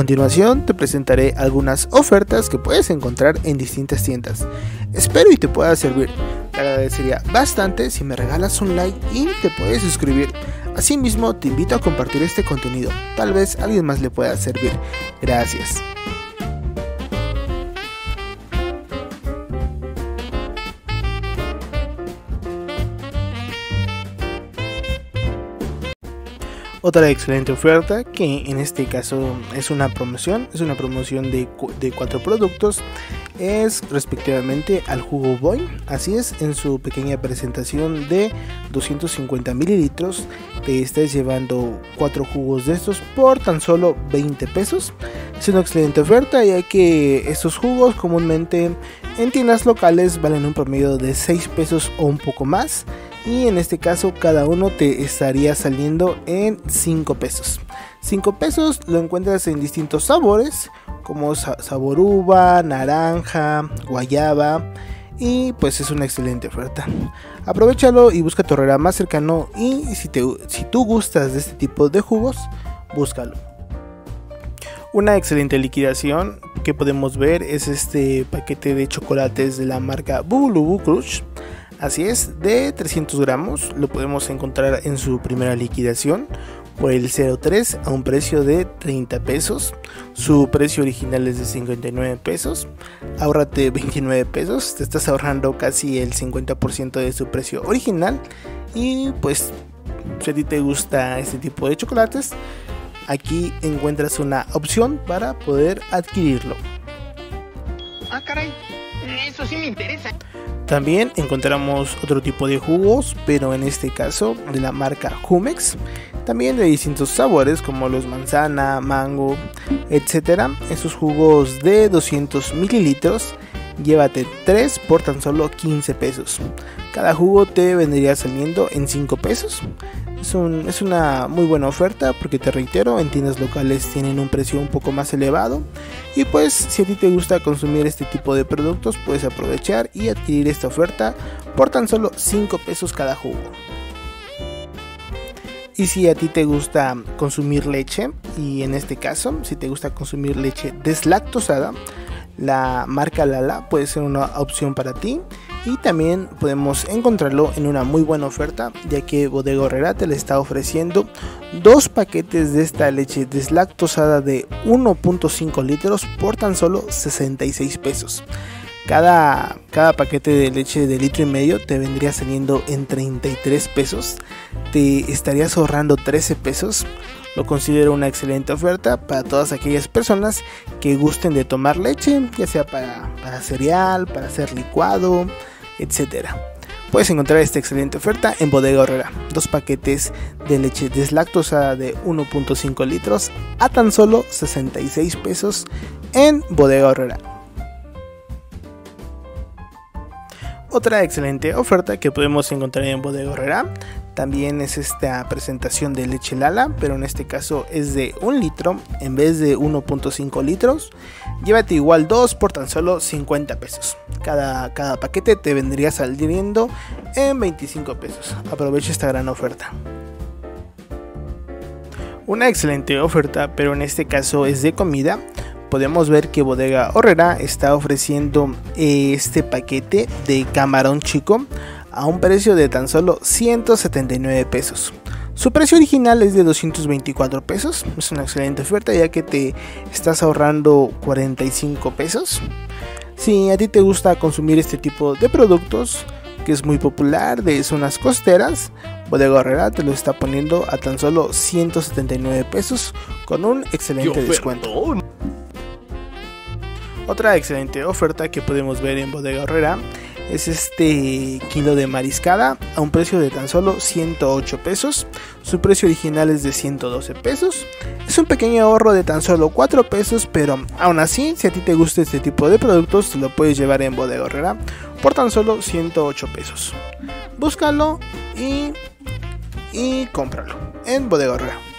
continuación te presentaré algunas ofertas que puedes encontrar en distintas tiendas. Espero y te pueda servir. Te agradecería bastante si me regalas un like y te puedes suscribir. Asimismo, te invito a compartir este contenido. Tal vez alguien más le pueda servir. Gracias. Otra excelente oferta que en este caso es una promoción, es una promoción de, de cuatro productos, es respectivamente al jugo Boy, así es, en su pequeña presentación de 250 mililitros te estás llevando cuatro jugos de estos por tan solo 20 pesos. Es una excelente oferta ya que estos jugos comúnmente en tiendas locales valen un promedio de 6 pesos o un poco más y en este caso cada uno te estaría saliendo en 5 pesos. 5 pesos lo encuentras en distintos sabores como sabor uva, naranja, guayaba y pues es una excelente oferta. Aprovechalo y busca tu herrera más cercano y si, te, si tú gustas de este tipo de jugos, búscalo. Una excelente liquidación que podemos ver es este paquete de chocolates de la marca Bubulubu Crush Así es, de 300 gramos lo podemos encontrar en su primera liquidación por el 03 a un precio de 30 pesos. Su precio original es de 59 pesos. Ahórrate 29 pesos, te estás ahorrando casi el 50% de su precio original. Y pues, si a ti te gusta este tipo de chocolates, aquí encuentras una opción para poder adquirirlo. Ah, caray, eso sí me interesa. También encontramos otro tipo de jugos, pero en este caso de la marca Jumex. También de distintos sabores como los manzana, mango, etc. Esos jugos de 200 mililitros. Llévate 3 por tan solo 15 pesos. Cada jugo te vendría saliendo en 5 pesos. Es, una muy buena oferta porque te reitero, en tiendas locales tienen un precio un poco más elevado. Y pues si a ti te gusta consumir este tipo de productos, puedes aprovechar y adquirir esta oferta por tan solo 5 pesos cada jugo. Y si a ti te gusta consumir leche, y en este caso, si te gusta consumir leche deslactosada, la marca Lala puede ser una opción para ti y también podemos encontrarlo en una muy buena oferta ya que Bodega Herrera te le está ofreciendo dos paquetes de esta leche deslactosada de 1.5 litros por tan solo 66 pesos. Cada, cada, paquete de leche de litro y medio te vendría saliendo en 33 pesos. Te estarías ahorrando 13 pesos. Lo considero una excelente oferta para todas aquellas personas que gusten de tomar leche, ya sea para, para cereal, para hacer licuado, etc. Puedes encontrar esta excelente oferta en Bodega Horrera. Dos paquetes de leche deslactosada de 1.5 litros a tan solo 66 pesos en Bodega Horrera. Otra excelente oferta que podemos encontrar en Bodega Horrera también es esta presentación de leche Lala, pero en este caso es de 1 litro en vez de 1.5 litros. Llévate igual 2 por tan solo 50 pesos. Cada, cada paquete te vendría saliendo en 25 pesos. Aprovecha esta gran oferta. Una excelente oferta, pero en este caso es de comida. Podemos ver que Bodega Horrera está ofreciendo este paquete de camarón chico a un precio de tan solo 179 pesos. Su precio original es de 224 pesos, es una excelente oferta ya que te estás ahorrando 45 pesos. Si a ti te gusta consumir este tipo de productos, que es muy popular de zonas costeras, Bodega Herrera te lo está poniendo a tan solo 179 pesos con un excelente descuento. Otra excelente oferta que podemos ver en Bodega Herrera es este kilo de mariscada a un precio de tan solo 108 pesos. Su precio original es de 112 pesos. Es un pequeño ahorro de tan solo 4 pesos, pero aún así, si a ti te gusta este tipo de productos, lo puedes llevar en Bodega Herrera por tan solo 108 pesos. Búscalo y, y cómpralo en Bodega Herrera.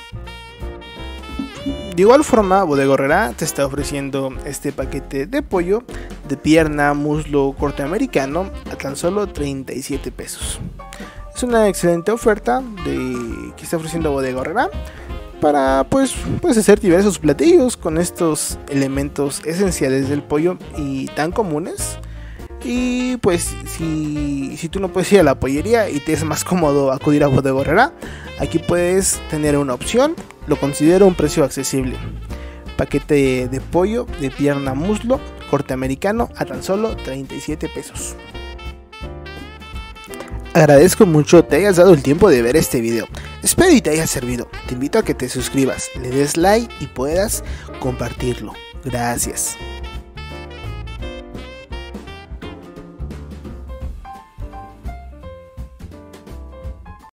De igual forma, Bodega Herrera te está ofreciendo este paquete de pollo de pierna, muslo, corte americano a tan solo 37 pesos. Es una excelente oferta de, que está ofreciendo Bodega para pues, pues hacer diversos platillos con estos elementos esenciales del pollo y tan comunes. Y pues si, si tú no puedes ir a la pollería y te es más cómodo acudir a Bodegorrera, aquí puedes tener una opción, lo considero un precio accesible. Paquete de pollo de pierna muslo corte americano a tan solo 37 pesos. Agradezco mucho te hayas dado el tiempo de ver este video. Espero y te haya servido. Te invito a que te suscribas, le des like y puedas compartirlo. Gracias.